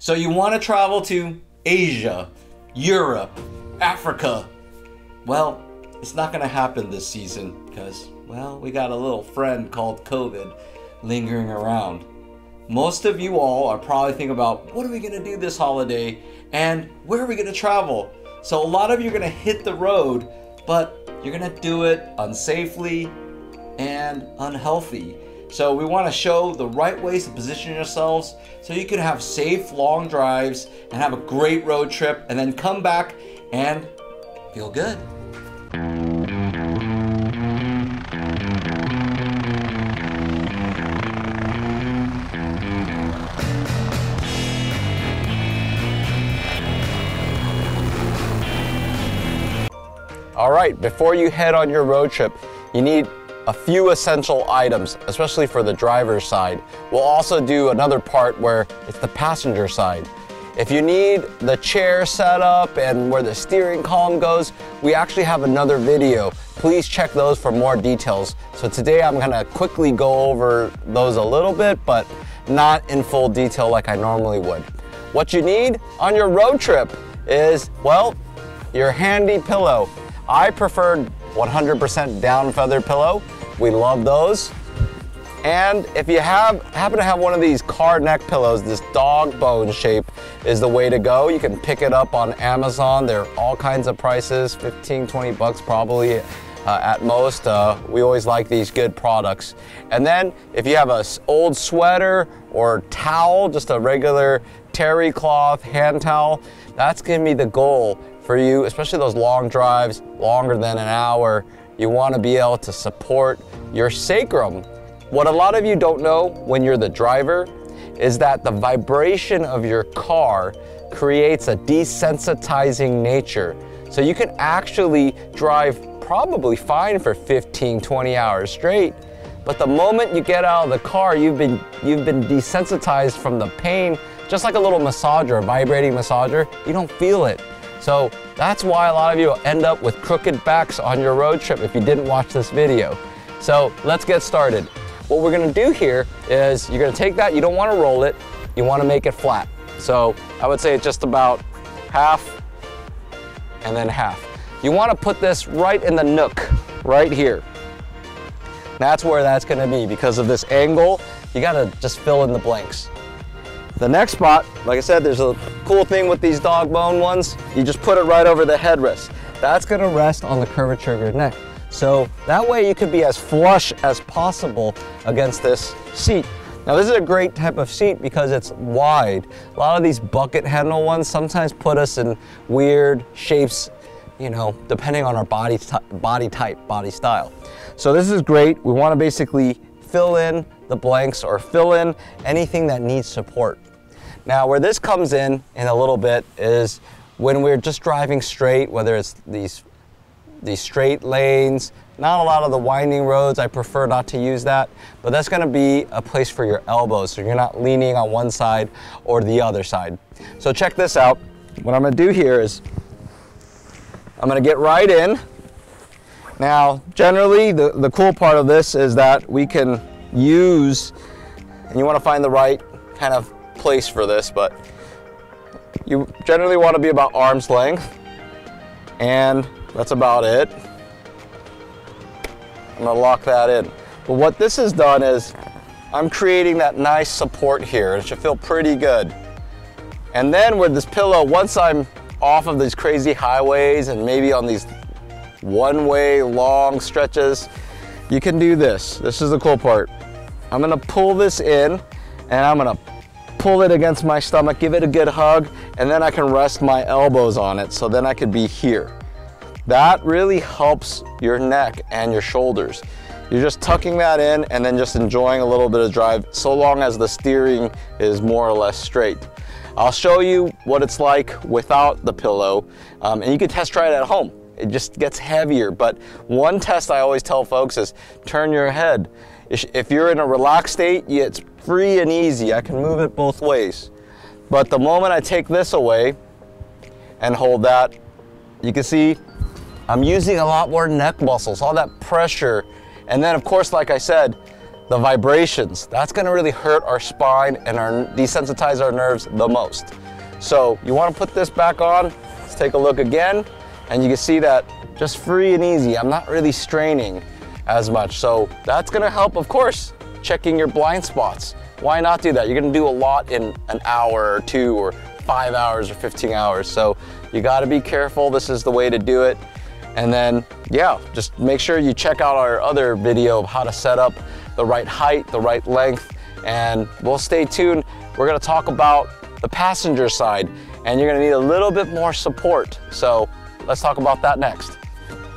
So you want to travel to Asia, Europe, Africa. Well, it's not going to happen this season because, well, we got a little friend called COVID lingering around. Most of you all are probably thinking about what are we going to do this holiday and where are we going to travel? So, a lot of you are going to hit the road, but you're going to do it unsafely and unhealthy. So, we want to show the right ways to position yourselves so you can have safe long drives and have a great road trip and then come back and feel good. All right, before you head on your road trip, you need a few essential items, especially for the driver's side. We'll also do another part where it's the passenger side. If you need the chair set up and where the steering column goes, we actually have another video. Please check those for more details. So today I'm gonna quickly go over those a little bit, but not in full detail like I normally would. What you need on your road trip is, well, your handy pillow. I prefer 100% down feather pillow. We love those. And if you have happen to have one of these car neck pillows, this dog bone shape is the way to go. You can pick it up on Amazon. There are all kinds of prices, 15, 20 bucks probably uh, at most. Uh, we always like these good products. And then if you have a old sweater or towel, just a regular terry cloth hand towel, that's gonna be the goal for you, especially those long drives, longer than an hour, you want to be able to support your sacrum. What a lot of you don't know when you're the driver is that the vibration of your car creates a desensitizing nature. So you can actually drive probably fine for 15, 20 hours straight. But the moment you get out of the car, you've been you've been desensitized from the pain, just like a little massager, a vibrating massager. You don't feel it. So that's why a lot of you end up with crooked backs on your road trip if you didn't watch this video. So let's get started. What we're gonna do here is you're gonna take that, you don't wanna roll it, you wanna make it flat. So I would say just about half and then half. You wanna put this right in the nook, right here. That's where that's gonna be because of this angle. You gotta just fill in the blanks. The next spot, like I said, there's a cool thing with these dog bone ones. You just put it right over the headrest. That's gonna rest on the curvature of your neck. So that way you could be as flush as possible against this seat. Now this is a great type of seat because it's wide. A lot of these bucket handle ones sometimes put us in weird shapes, you know, depending on our body, body type, body style. So this is great. We wanna basically fill in the blanks or fill in anything that needs support. Now, where this comes in in a little bit is when we're just driving straight, whether it's these these straight lanes, not a lot of the winding roads. I prefer not to use that, but that's going to be a place for your elbows, so you're not leaning on one side or the other side. So check this out. What I'm going to do here is I'm going to get right in. Now, generally, the, the cool part of this is that we can use, and you want to find the right kind of place for this, but you generally want to be about arm's length, and that's about it. I'm gonna lock that in. But what this has done is I'm creating that nice support here. It should feel pretty good. And then with this pillow, once I'm off of these crazy highways and maybe on these one-way long stretches, you can do this. This is the cool part. I'm gonna pull this in and I'm gonna pull it against my stomach, give it a good hug, and then I can rest my elbows on it so then I could be here. That really helps your neck and your shoulders. You're just tucking that in and then just enjoying a little bit of drive so long as the steering is more or less straight. I'll show you what it's like without the pillow um, and you can test try it at home. It just gets heavier, but one test I always tell folks is turn your head. If you're in a relaxed state, it's free and easy. I can move it both ways. But the moment I take this away and hold that, you can see I'm using a lot more neck muscles, all that pressure. And then of course, like I said, the vibrations. That's gonna really hurt our spine and our desensitize our nerves the most. So you wanna put this back on. Let's take a look again. And you can see that just free and easy. I'm not really straining as much. So that's gonna help, of course, checking your blind spots. Why not do that? You're gonna do a lot in an hour or two or five hours or 15 hours. So you gotta be careful. This is the way to do it. And then, yeah, just make sure you check out our other video of how to set up the right height, the right length, and we'll stay tuned. We're gonna talk about the passenger side, and you're gonna need a little bit more support. So let's talk about that next.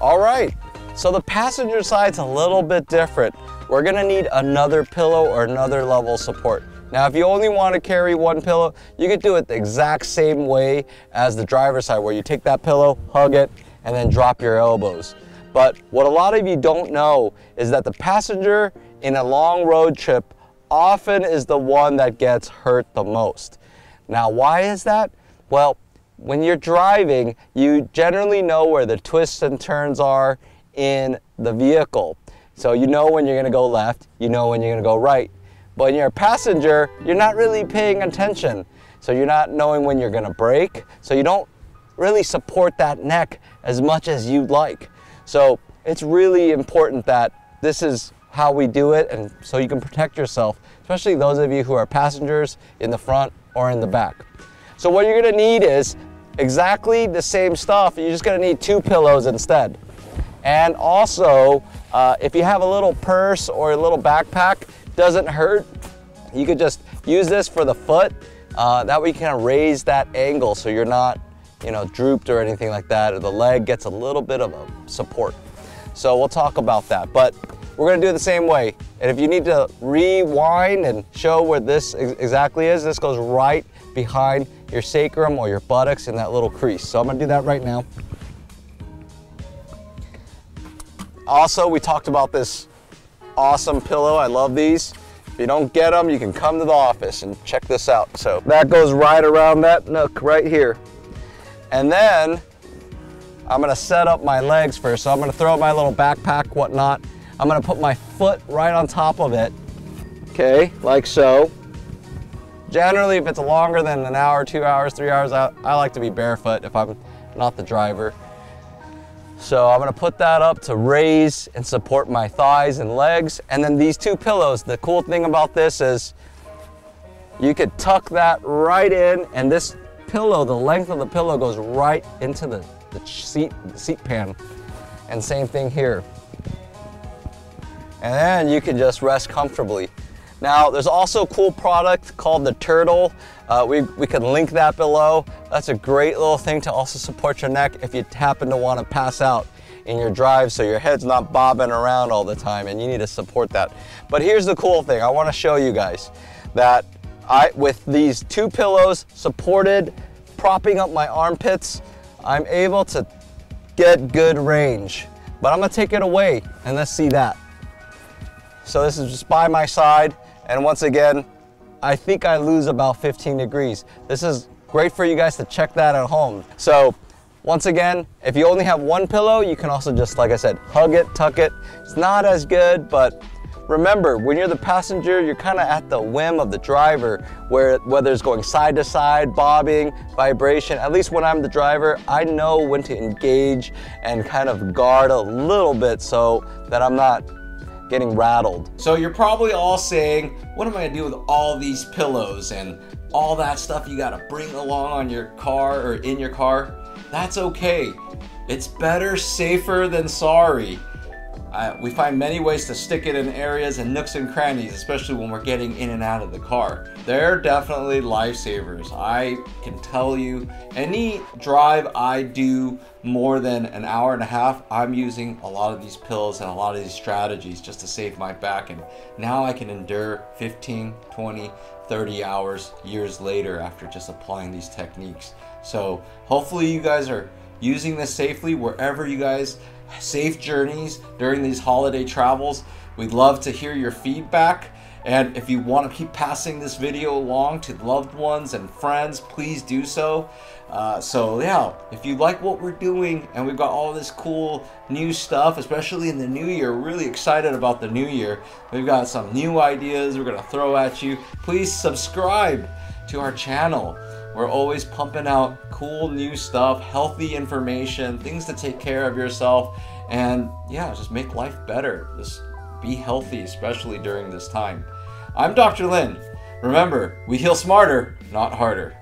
All right, so the passenger side's a little bit different. We're gonna need another pillow or another level support. Now, if you only wanna carry one pillow, you could do it the exact same way as the driver's side, where you take that pillow, hug it, and then drop your elbows. But what a lot of you don't know is that the passenger in a long road trip often is the one that gets hurt the most. Now, why is that? Well, when you're driving, you generally know where the twists and turns are in the vehicle. So you know when you're gonna go left, you know when you're gonna go right. But when you're a passenger, you're not really paying attention. So you're not knowing when you're gonna brake. So you don't really support that neck as much as you'd like. So it's really important that this is how we do it and so you can protect yourself, especially those of you who are passengers in the front or in the back. So what you're gonna need is exactly the same stuff. You're just gonna need two pillows instead. And also, uh, if you have a little purse or a little backpack, doesn't hurt. You could just use this for the foot. Uh, that way you can raise that angle so you're not you know, drooped or anything like that, or the leg gets a little bit of a support. So we'll talk about that, but we're gonna do it the same way. And if you need to rewind and show where this ex exactly is, this goes right behind your sacrum or your buttocks in that little crease. So I'm gonna do that right now. Also, we talked about this awesome pillow. I love these. If you don't get them, you can come to the office and check this out. So that goes right around that nook right here. And then I'm gonna set up my legs first. So I'm gonna throw my little backpack, whatnot. I'm gonna put my foot right on top of it. Okay, like so. Generally, if it's longer than an hour, two hours, three hours, I, I like to be barefoot if I'm not the driver. So I'm gonna put that up to raise and support my thighs and legs. And then these two pillows, the cool thing about this is you could tuck that right in and this pillow, the length of the pillow goes right into the, the seat, the seat pan. And same thing here. And then you can just rest comfortably. Now, there's also a cool product called the Turtle. Uh, we, we can link that below. That's a great little thing to also support your neck if you happen to want to pass out in your drive so your head's not bobbing around all the time and you need to support that. But here's the cool thing. I want to show you guys that I, with these two pillows supported, propping up my armpits, I'm able to get good range. But I'm gonna take it away and let's see that. So this is just by my side. And once again, I think I lose about 15 degrees. This is great for you guys to check that at home. So once again, if you only have one pillow, you can also just, like I said, hug it, tuck it. It's not as good, but Remember, when you're the passenger, you're kind of at the whim of the driver, where whether it's going side to side, bobbing, vibration. At least when I'm the driver, I know when to engage and kind of guard a little bit so that I'm not getting rattled. So you're probably all saying, what am I gonna do with all these pillows and all that stuff you gotta bring along on your car or in your car? That's okay. It's better safer than sorry. We find many ways to stick it in areas and nooks and crannies, especially when we're getting in and out of the car. They're definitely lifesavers. I can tell you, any drive I do more than an hour and a half, I'm using a lot of these pills and a lot of these strategies just to save my back. And now I can endure 15, 20, 30 hours years later after just applying these techniques. So hopefully you guys are using this safely wherever you guys safe journeys during these holiday travels. We'd love to hear your feedback And if you want to keep passing this video along to loved ones and friends, please do so. Uh, so yeah, if you like what we're doing and we've got all this cool new stuff, especially in the new year, really excited about the new year. We've got some new ideas we're gonna throw at you. Please subscribe to our channel. We're always pumping out cool new stuff, healthy information, things to take care of yourself, and yeah, just make life better. Just be healthy, especially during this time. I'm Dr. Lin. Remember, we heal smarter, not harder.